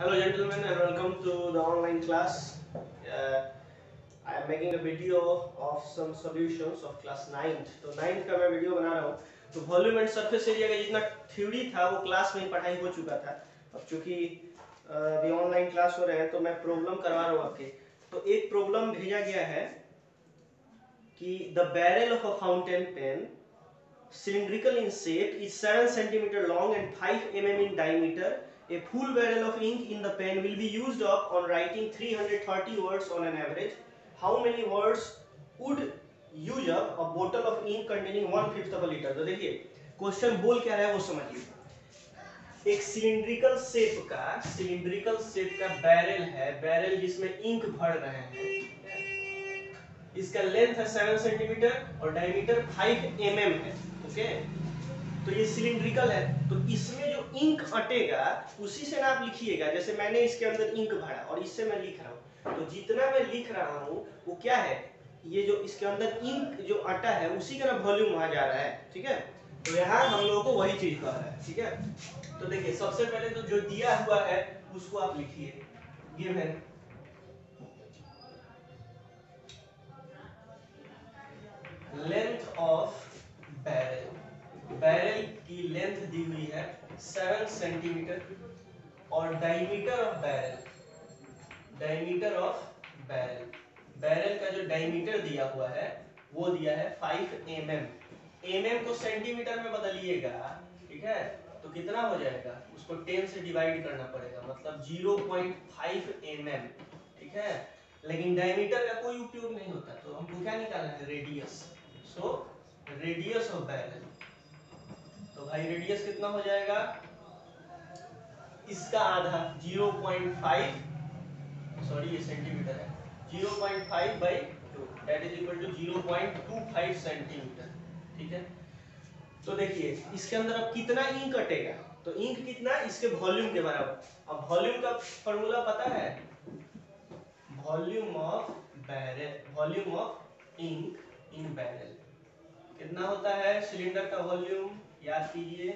Hello gentlemen and welcome to the online class. Uh, I am making a video of some solutions of class 9th. तो 9th का मैं video बना रहा हूँ तो volume and surface area का जितना थ्योरी था वो क्लास में पढ़ाई हो चुका था अब चूँकि अभी ऑनलाइन क्लास हो रहे हैं तो मैं प्रॉब्लम करवा रहा हूँ आपके तो एक प्रॉब्लम भेजा गया है कि the barrel of a fountain pen cylindrical in shape is 7 centimeter long and 5 mm in diameter a full barrel of ink in the pen will be used up on writing 330 words on an average how many words would use up a bottle of ink containing one fifth of a liter तो देखिए question बोल क्या रहा है वो समझिए एक cylindrical shape का सिलिंड्रिकल शेप का बैरल है बैरल जिसमें इंक भर रहे हैं इसका लेंथ है सेवन सेंटीमीटर और डायमीटर फाइव एम mm है ओके तो ये सिलिंड्रिकल है। तो इसमें जो इंक अटेगा, उसी से ना आप लिखिएगा। जैसे मैंने इसके अंदर इंक भरा और इससे मैं लिख रहा हूँ। तो जितना मैं लिख रहा हूँ, वो क्या है? ये जो इसके अंदर इंक जो अटा है, उसी का ना वॉल्यूम वहाँ जा रहा है। ठीक है? तो यहाँ हम लोगों को वही चीज़ कह रहा है। ठीक है? तो देखिए, सबसे पहले तो जो दिया हुआ है, उसको आप लिखिए। लेंथ ऑफ़ दी हुई है सेवन सेंटीमीटर और diameter of barrel diameter of barrel barrel का जो डायमीटर दिया हुआ है, वो दिया है five m m m m को सेंटीमीटर में बदलिएगा, ठीक है? तो कितना हो जाएगा? उसको टेन से डिवाइड करना पड़ेगा मतलब zero point five m m ठीक है? लेकिन डायमीटर का कोई उपयोग नहीं होता तो हमको क्या निकालना है? Radius so radius of barrel तो भाई रेडियस कितना हो जाएगा? इसका आधा 0.5 सॉरी ये सेंटीमीटर है। 0.5 by two that is equal to 0.25 centimetre ठीक है? तो देखिए, इसके अंदर अब कितना इंक कटेगा? तो इंक कितना? इसके वॉल्यूम के बराबर। अब वॉल्यूम का फॉर्मूला पता है? Volume of barrel volume of ink in barrel कितना होता है? सिलेंडर का वॉल्यूम याद कीजिए,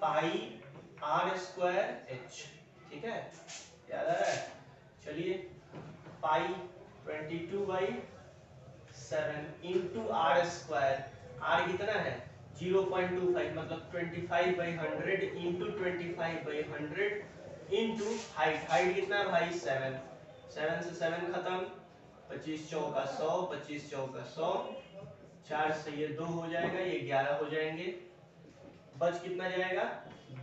पाई आर स्क्वायर एच ठीक है? याद आ रहा है? चलिए, pi twenty two by seven into r square r कितना है? 0.25 मतलब 25 by hundred into twenty five by hundred into height height कितना है भाई? सेवन सेवन से सेवन खत्म, पच्चीस चौका सौ, पच्चीस चौका सौ, चार से ये दो हो जाएगा, ये ग्यारह हो जाएँगे। बच कितना जाएगा?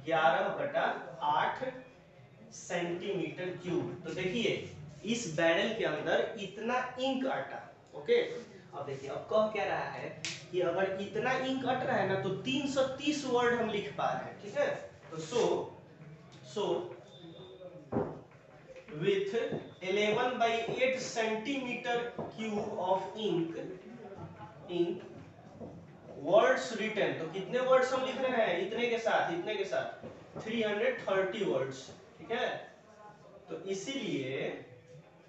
ग्यारह बटा आठ सेंटीमीटर क्यूब। तो देखिए, इस बैरल के अंदर इतना इंक अटा ओके? अब देखिए, अब कह क्या रहा है कि अगर इतना इंक अट रहा है ना तो 330 वर्ड हम लिख पा रहे हैं, ठीक है? तो so so with 11 by 8 centimetre cube of ink ink words written तो कितने वर्ड्स हम लिख रहे हैं? इतने के साथ, इतने के साथ। 330 वर्ड्स ठीक है? तो इसीलिए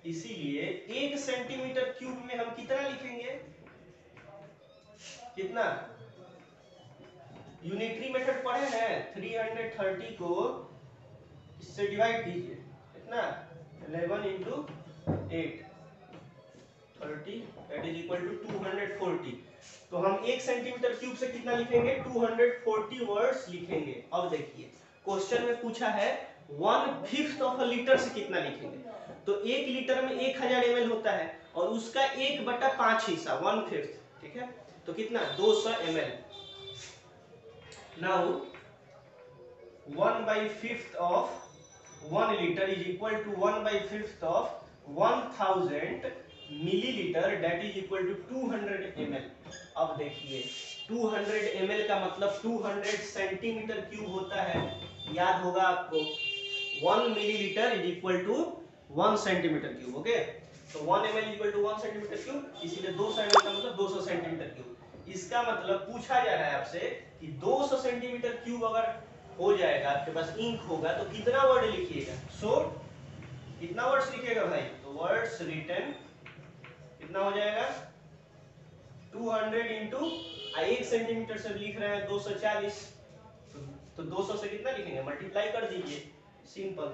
इसीलिए एक सेंटीमीटर क्यूब में हम कितना लिखेंगे? कितना? यूनिटरी मेथड पढ़े हैं। 330 को इससे डिवाइड कीजिए। कितना? 11 into eight thirty that is equal to 240 तो हम एक सेंटीमीटर क्यूब से कितना लिखेंगे? 240 वर्ड्स लिखेंगे। अब देखिए क्वेश्चन में पूछा है वन फिफ्थ ऑफ़ लीटर से कितना लिखेंगे? तो एक लीटर में एक हज़ार एम होता है, और उसका एक बटा पाँच हिस्सा वन फिफ्थ ठीक है? तो कितना? 200 सौ m l now one by fifth of one litre is equal to one by fifth of one thousand millilitre that is equal to 200 ml. अब देखिए 200 ml का मतलब 200 सेंटीमीटर क्यूब होता है। याद होगा आपको 1 millilitre is equal to 1 centimetre cube okay तो 1 ml equal to 1 centimetre cube इसीलिए 200 ml का मतलब 200 सेंटीमीटर क्यूब इसका मतलब पूछा जा रहा है आपसे कि 200 सेंटीमीटर क्यूब अगर हो जाएगा आपके पास इंक होगा तो कितना वर्ड लिखिएगा? सो so, कितना वर्ड्स लिखिएगा भाई? तो वर्ड्स रिटन कितना हो जाएगा? 200 हंड्रेड इंटू एक सेंटीमीटर से लिख रहे हैं 240 तो 200 से कितना लिखेंगे? मल्टीप्लाई कर दीजिए। सिंपल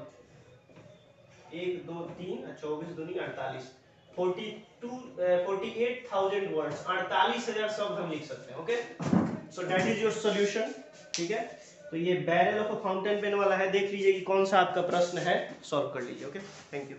एक, दो, तीन चौबीस दूनी अड़तालीस। Forty two forty eight thousand word अड़तालीस हज़ार शब्द हम लिख सकते हैं okay so that is your solution ठीक है? तो ये बैरल ऑफ़ फाउंटेन पेन वाला है। देख लीजिए कि कौन सा आपका प्रश्न है। सॉल्व कर लीजिए ओके थैंक यू